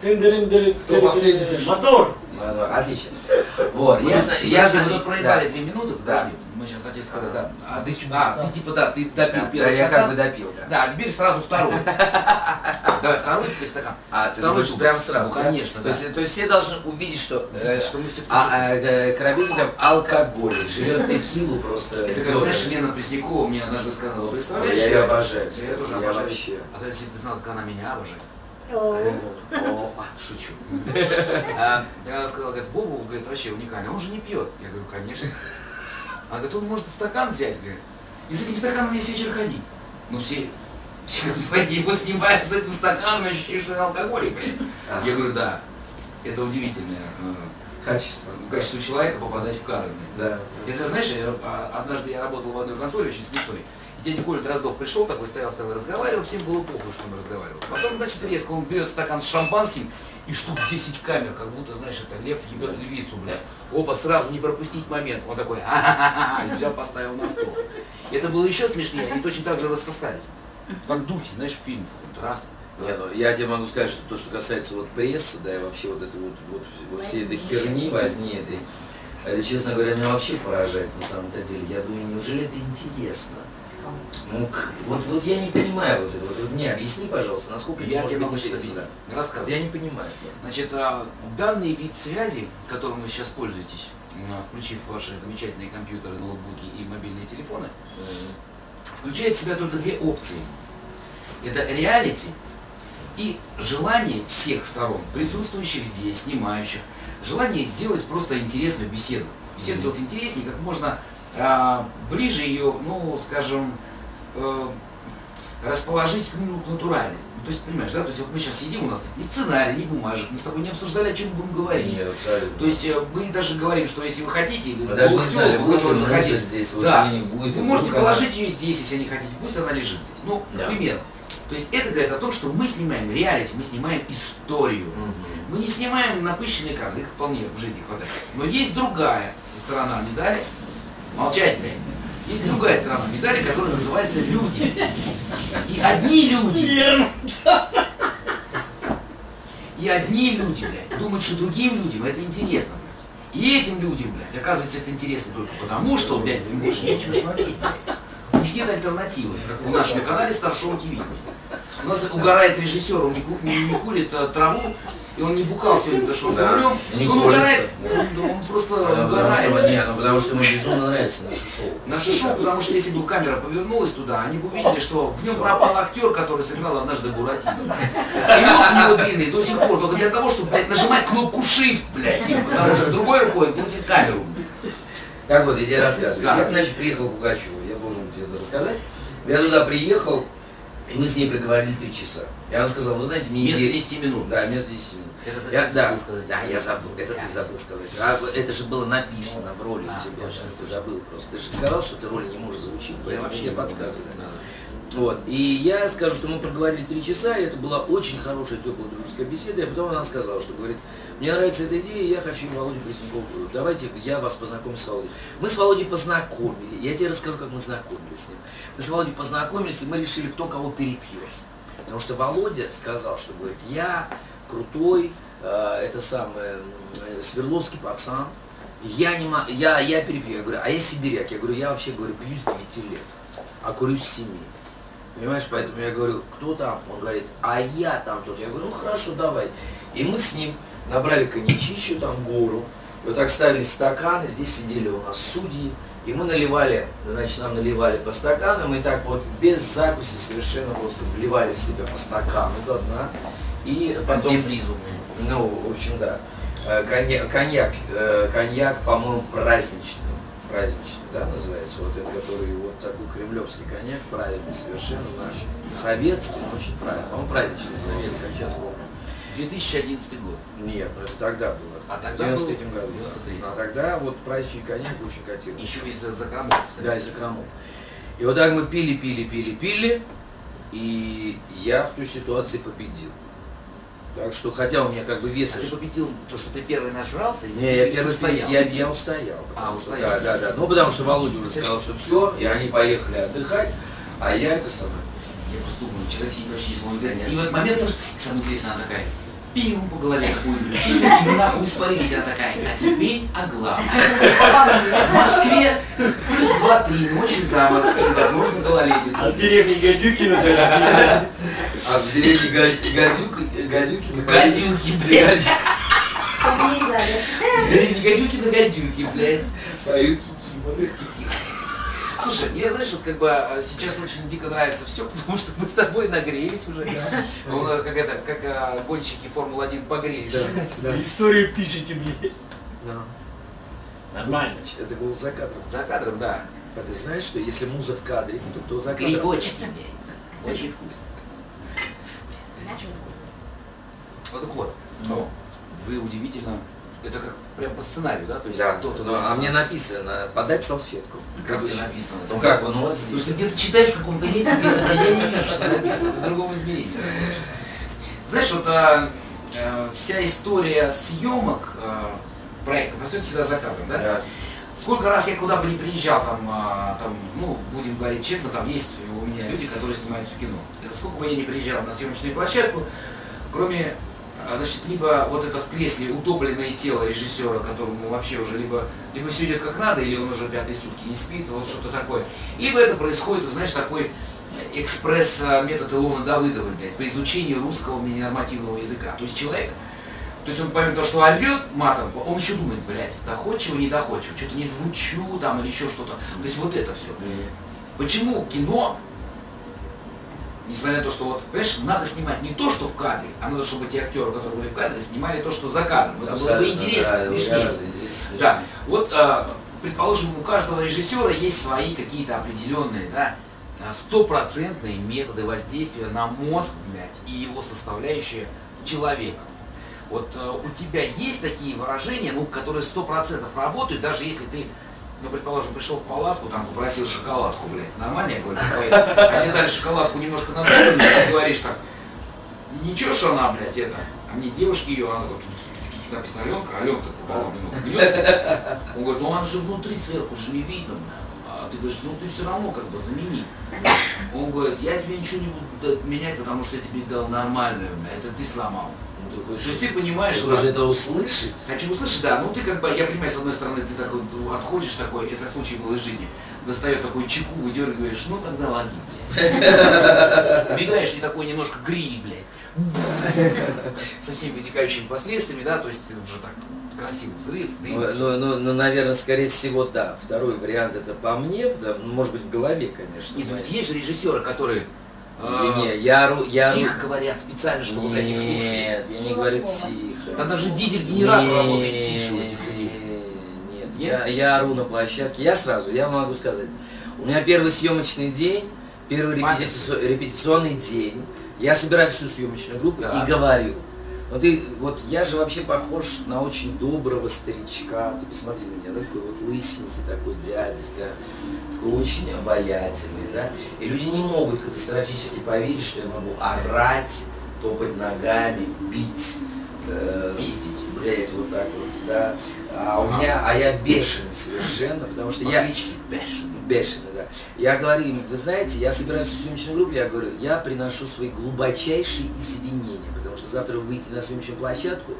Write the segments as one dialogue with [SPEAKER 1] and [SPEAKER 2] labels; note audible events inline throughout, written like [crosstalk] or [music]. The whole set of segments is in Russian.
[SPEAKER 1] Кто последний?
[SPEAKER 2] Мотор!
[SPEAKER 3] Отлично. Вот, я, я,
[SPEAKER 4] Я мы тут проебали
[SPEAKER 3] да.
[SPEAKER 4] две минуты,
[SPEAKER 3] Да.
[SPEAKER 4] подожди. Мы сейчас хотели сказать, да. А ты, а, ты типа, да, ты допил
[SPEAKER 3] Да, да,
[SPEAKER 4] первый
[SPEAKER 3] я
[SPEAKER 4] стакан.
[SPEAKER 3] как бы допил, да.
[SPEAKER 4] Да, а теперь сразу второй. [laughs] Давай, второй теперь стакан.
[SPEAKER 3] А, ты
[SPEAKER 4] Второй
[SPEAKER 3] думаешь, прям сразу?
[SPEAKER 4] Ну,
[SPEAKER 3] да?
[SPEAKER 4] конечно,
[SPEAKER 3] то
[SPEAKER 4] да.
[SPEAKER 3] Есть, то есть все должны увидеть, что, э,
[SPEAKER 4] Что мы все
[SPEAKER 3] а, э, Коробейников алкоголик, жрет текилу просто.
[SPEAKER 4] Это как, знаешь, Лена Преснякова мне однажды сказала, представляешь?
[SPEAKER 3] Я ее обожаю,
[SPEAKER 4] Я тоже
[SPEAKER 3] я
[SPEAKER 4] обожаю.
[SPEAKER 3] вообще.
[SPEAKER 4] А когда если бы ты знал, как она меня обожает.
[SPEAKER 3] О, а, шучу.
[SPEAKER 4] А, Она сказала, говорит, Вову, говорит, вообще уникальный. Он же не пьет. Я говорю, конечно. Она говорит, он может стакан взять, говорит, и с этим стаканом весь вечер ходить. Ну все, все его снимают с этим стаканом, ощущение, что он алкоголик, блин. Я говорю, да, это удивительное э,
[SPEAKER 3] Качество.
[SPEAKER 4] качество человека попадать в кадр. блин.
[SPEAKER 3] Да.
[SPEAKER 4] Это знаешь, я, а, однажды я работал в одной конторе, очень смешной. Дядя Коля Дроздов пришел, такой стоял, стоял, разговаривал, всем было похуй, что он разговаривал. Потом, значит, резко он берет стакан с шампанским и штук 10 камер, как будто, знаешь, это лев ебет львицу, бля. Опа, сразу не пропустить момент. Он такой, взял, поставил на стол. Это было еще смешнее, они точно так же рассосались. Как духи, знаешь, в каком-то раз.
[SPEAKER 3] Не, ну, я тебе могу сказать, что то, что касается вот прессы, да, и вообще вот этой вот, вот, вот всей этой херни, возни этой, это, честно говоря, меня вообще поражает на самом-то деле. Я думаю, неужели это интересно? Ну, вот, вот я не понимаю вот это. Вот, вот мне объясни, пожалуйста, насколько
[SPEAKER 4] Я тебе могу объяснить. Рассказывай.
[SPEAKER 3] Я не понимаю.
[SPEAKER 4] Значит, а, данный вид связи, которым вы сейчас пользуетесь, включив ваши замечательные компьютеры, ноутбуки и мобильные телефоны, включает в себя только две опции. Это реалити и желание всех сторон, присутствующих здесь, снимающих, желание сделать просто интересную беседу. Беседу сделать интереснее, как можно а, ближе ее, ну, скажем, э, расположить к ну, натуральной. Ну, то есть, понимаешь, да, то есть вот мы сейчас сидим, у нас ни сценарий, ни бумажек, мы с тобой не обсуждали, о чем будем говорить.
[SPEAKER 3] Нет, абсолютно.
[SPEAKER 4] То есть э, мы даже говорим, что если вы хотите,
[SPEAKER 3] Мы даже не знали, будет ли
[SPEAKER 4] захотите,
[SPEAKER 3] здесь, вот
[SPEAKER 4] да,
[SPEAKER 3] не будет.
[SPEAKER 4] вы можете
[SPEAKER 3] она-
[SPEAKER 4] положить ее здесь, если не хотите, пусть она лежит здесь. Ну,
[SPEAKER 3] Да.
[SPEAKER 4] к примеру. То есть это говорит о том, что мы снимаем реалити, мы снимаем историю.
[SPEAKER 3] Мгм.
[SPEAKER 4] Мы не снимаем напыщенные кадры, их вполне в жизни хватает. Но есть другая сторона медали. Молчать, блядь. Есть другая сторона медали, которая называется люди. И одни люди. И одни люди, блядь, думают, что другим людям это интересно, блядь. И этим людям, блядь, оказывается, это интересно только потому, что, блядь, им больше нечего смотреть, блядь. У них нет альтернативы, как в нашем канале Старшего ТВ. блядь. У нас угорает режиссер, он не, ку- не- не курит а, траву, и он не бухал сегодня, дошел за
[SPEAKER 3] Да,
[SPEAKER 4] рулем.
[SPEAKER 3] не
[SPEAKER 4] он угорает, он,
[SPEAKER 3] потому что ему безумно нравится наше шоу.
[SPEAKER 4] Наше шоу, потому что если бы камера повернулась туда, они бы увидели, что в нем пропал актер, который сыграл однажды Буратино. И нос у него длинный до сих пор, только для того, чтобы, блядь, нажимать кнопку Shift, блядь, потому что другой рукой крутит камеру.
[SPEAKER 3] Так вот, я тебе рассказываю. Я, значит, приехал в Пугачева, я должен тебе это рассказать. Я туда приехал, и мы с ней проговорили три часа. И она сказала, вы знаете, мне...
[SPEAKER 4] Вместо
[SPEAKER 3] идея-
[SPEAKER 4] 10 минут.
[SPEAKER 3] Да, вместо 10 минут.
[SPEAKER 4] Это ты
[SPEAKER 3] Я,
[SPEAKER 4] забыл
[SPEAKER 3] да,
[SPEAKER 4] сказать.
[SPEAKER 3] да, я забыл, это ты забыл сказать. А это же было написано в роли
[SPEAKER 4] А,
[SPEAKER 3] у тебя, ты забыл просто. Ты же сказал, что ты роли не можешь заучить,
[SPEAKER 4] Я вообще
[SPEAKER 3] тебе подсказывали.
[SPEAKER 4] Да.
[SPEAKER 3] Вот. И я скажу, что мы проговорили три часа, и это была очень хорошая, теплая дружеская беседа. И потом она сказала, что говорит, мне нравится эта идея, я хочу Володю Преснякову. Давайте я вас познакомлю с Володей. Мы с Володей познакомили. Я тебе расскажу, как мы знакомились с ним. Мы с Володей познакомились, и мы решили, кто кого перепьет. Потому что Володя сказал, что говорит, я крутой, э, это самое, э, Свердловский пацан. Я не я, я перепью. Я говорю, а я сибиряк. Я говорю, я вообще говорю, пью с 9 лет, а курю с 7. Понимаешь, поэтому я говорю, кто там? Он говорит, а я там тут. Я говорю, ну хорошо, давай. И мы с ним набрали коньячищу, там гору. И вот так ставили стаканы, здесь сидели у нас судьи. И мы наливали, значит, нам наливали по стаканам, и так вот без закуси совершенно просто вливали в себя по стакану до дна. И потом...
[SPEAKER 4] Антифризу.
[SPEAKER 3] Ну, в общем, да. Э, Коньяк, коньяк, э, коньяк, по-моему, праздничный. Праздничный, да, называется. Вот это, который вот такой кремлевский коньяк, правильный совершенно наш. Советский, но очень правильный. По-моему, праздничный, советский, я сейчас помню.
[SPEAKER 4] 2011 год.
[SPEAKER 3] Нет, ну это тогда было.
[SPEAKER 4] А
[SPEAKER 3] в
[SPEAKER 4] тогда
[SPEAKER 3] 93
[SPEAKER 4] был-
[SPEAKER 3] году.
[SPEAKER 4] 93.
[SPEAKER 3] да. А тогда вот праздничный коньяк очень котировался.
[SPEAKER 4] Еще из закромов.
[SPEAKER 3] Да, из закромов. И вот так мы пили, пили, пили, пили, и я в той ситуации победил. Так что, хотя у меня как бы вес...
[SPEAKER 4] А ты победил то, что ты первый нажрался? или
[SPEAKER 3] Не, я первый
[SPEAKER 4] устоял?
[SPEAKER 3] я, я устоял.
[SPEAKER 4] А,
[SPEAKER 3] что-
[SPEAKER 4] устоял.
[SPEAKER 3] Да, да, да. Ну, потому что Володя уже сказал, что все, и они поехали отдыхать, а я это самое.
[SPEAKER 4] Я просто думаю, человек сидит вообще не смотрит. И в этот момент, слышишь, и самое интересное, она такая, пиу по голове какую-нибудь, и мы нахуй свалились, она такая, а теперь о главном. В Москве плюс 2-3 ночи заморозки, возможно, гололедица.
[SPEAKER 1] А в деревне Гадюкина
[SPEAKER 3] А в деревне Га- Гадюк, Гадюкина...
[SPEAKER 4] Гадюки, блядь. В деревне Гадюки на Гадюке, блядь.
[SPEAKER 3] Поют
[SPEAKER 4] Слушай, мне, знаешь, вот как бы а, сейчас очень дико нравится все, [laughs] потому что мы с тобой нагрелись уже. Ну, э, Как это, как а, гонщики Формулы-1 погрелись.
[SPEAKER 3] Да, [laughs]
[SPEAKER 1] Историю пишите мне.
[SPEAKER 3] да.
[SPEAKER 1] Нормально.
[SPEAKER 3] Это был за кадром.
[SPEAKER 4] За кадром, да.
[SPEAKER 3] А ты знаешь, что если муза в кадре, то кто за кадром?
[SPEAKER 4] Грибочки, блядь. [laughs] Очень вкусно. Вот так вот. Но вы удивительно, это как прям по сценарию, да? То есть
[SPEAKER 3] Да,
[SPEAKER 4] кто-то
[SPEAKER 3] ну, а мне написано, подать салфетку.
[SPEAKER 4] Как тебе написано?
[SPEAKER 3] Ну как ну вот
[SPEAKER 4] Потому
[SPEAKER 3] здесь.
[SPEAKER 4] что где-то читаешь в каком-то месте, где я не вижу, что написано, другом измерении. Знаешь, вот а, э, вся история съемок а, проекта происходит всегда за кадром, да?
[SPEAKER 3] Да.
[SPEAKER 4] Сколько раз я куда бы ни приезжал, там, а, там, ну, будем говорить честно, там есть у меня люди, которые снимаются в кино. Сколько бы я ни приезжал на съемочную площадку, кроме, значит, либо вот это в кресле утопленное тело режиссера, которому вообще уже либо, либо все идет как надо, или он уже пятые сутки не спит, вот что-то такое. Либо это происходит, знаешь, такой экспресс-метод Илона Давыдова, блядь, по изучению русского нормативного языка. То есть человек то есть он помимо того, что орет матом, он еще думает, блядь, доходчиво, не доходчиво, что-то не звучу там или еще что-то. То есть вот это все. Почему кино, несмотря на то, что вот, понимаешь, надо снимать не то, что в кадре, а надо, чтобы те актеры, которые были в кадре, снимали то, что за кадром. Это было бы интересно,
[SPEAKER 3] да,
[SPEAKER 4] смешнее. Да, вот, а, предположим, у каждого режиссера есть свои какие-то определенные, да, а, стопроцентные методы воздействия на мозг, блядь, и его составляющие человека. Вот э, у тебя есть такие выражения, ну, которые сто процентов работают, даже если ты, ну, предположим, пришел в палатку, там попросил шоколадку, блядь, нормально, я говорю, «Ой, а тебе дали шоколадку немножко надуманную, ты говоришь так, ничего, что она, блядь, это, а мне девушки ее, она говорит, написано Аленка, Аленка так по голову немного гнется. Он говорит, ну она же внутри сверху же не видно. А ты говоришь, ну ты все равно как бы замени. Он говорит, я тебе ничего не буду менять, потому что я тебе дал нормальную, это ты сломал.
[SPEAKER 3] Ну, ты хочешь,
[SPEAKER 4] есть ты понимаешь,
[SPEAKER 3] ты
[SPEAKER 4] что
[SPEAKER 3] хочешь это услышать?
[SPEAKER 4] Хочу услышать, да, ну ты как бы, я понимаю, с одной стороны, ты такой ну, отходишь такой, это случай был из жизни, достает такой чеку, выдергиваешь, ну тогда лови, блядь. Убегаешь и такой немножко гриль, блядь. Со всеми вытекающими последствиями, да, то есть ты уже так красивый взрыв.
[SPEAKER 3] Ну, ну, ну, ну, наверное, скорее всего, да. Второй вариант это по мне, потому, ну, может быть, в голове, конечно.
[SPEAKER 4] И тут есть же режиссеры, которые
[SPEAKER 3] Не, не, я, я
[SPEAKER 4] тихо говорят специально, чтобы, блядь, их слушали.
[SPEAKER 3] Нет, я не говорю тихо.
[SPEAKER 4] Там даже дизель-генератор
[SPEAKER 3] Не,
[SPEAKER 4] работает тише у этих людей.
[SPEAKER 3] Нет? Я, я ору на площадке. Я сразу, я могу сказать. У меня первый съемочный день, первый
[SPEAKER 4] Понятно.
[SPEAKER 3] репетици- репетиционный день. Я собираю всю съемочную группу
[SPEAKER 4] Да.
[SPEAKER 3] и говорю. Ну ты, вот я же вообще похож на очень доброго старичка. Ты посмотри на меня, да, такой вот лысенький такой дядька, очень обаятельный, да. И люди не могут катастрофически поверить, что я могу орать, топать ногами, бить, э,
[SPEAKER 4] Пиздить.
[SPEAKER 3] блядь, вот так вот, да. А у меня, а я бешеный совершенно, потому что я
[SPEAKER 4] Бешеный.
[SPEAKER 3] бешеный, да. Я говорю им, вы знаете, я собираюсь в съемочную группу, я говорю, я приношу свои глубочайшие извинения, потому что завтра вы выйдете на съемочную площадку,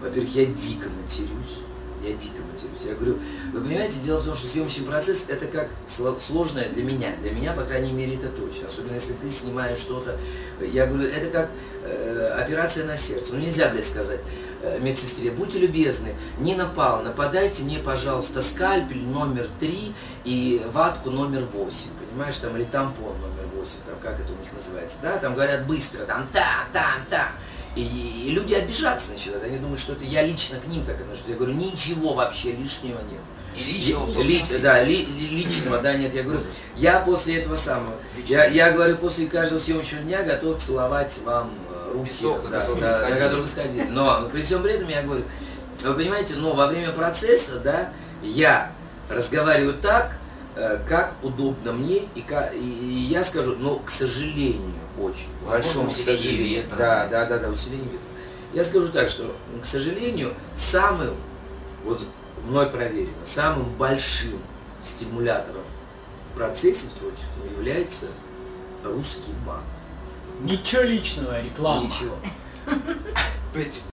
[SPEAKER 3] во-первых, я дико матерюсь, я дико матерюсь. Я говорю, вы понимаете, дело в том, что съемочный процесс это как сло- сложное для меня, для меня, по крайней мере, это точно, особенно если ты снимаешь что-то, я говорю, это как э, операция на сердце, ну нельзя, блядь, сказать, э, медсестре, будьте любезны, Нина Павловна, подайте мне, пожалуйста, скальпель номер 3 и ватку номер 8, понимаешь, там, или тампон номер 8, там, как это у них называется, да, там говорят быстро, там, та, там, та, и, и люди обижаться начинают, они думают, что это я лично к ним так отношусь, я говорю, ничего вообще лишнего нет.
[SPEAKER 4] И личного
[SPEAKER 3] Ли-
[SPEAKER 4] числе.
[SPEAKER 3] да, ли- ли- личного, да, нет, я говорю, я после этого самого, я, я говорю, после каждого съемочного дня готов целовать вам э, руки,
[SPEAKER 4] Песок, на
[SPEAKER 3] да,
[SPEAKER 4] который
[SPEAKER 3] да, на который вы сходили. Но при всем при этом я говорю, вы понимаете, но во время процесса, да, я разговариваю так, как удобно мне, и, ка- и- я скажу, но, к сожалению, очень,
[SPEAKER 4] Возможно,
[SPEAKER 3] большому сожалению,
[SPEAKER 4] ветра.
[SPEAKER 3] да, да, да, да, усиление ветра. Я скажу так, что, к сожалению, самым, вот мной проверено, самым большим стимулятором в процессе в творческом является русский мат.
[SPEAKER 1] Ничего личного, реклама.
[SPEAKER 3] Ничего. [laughs]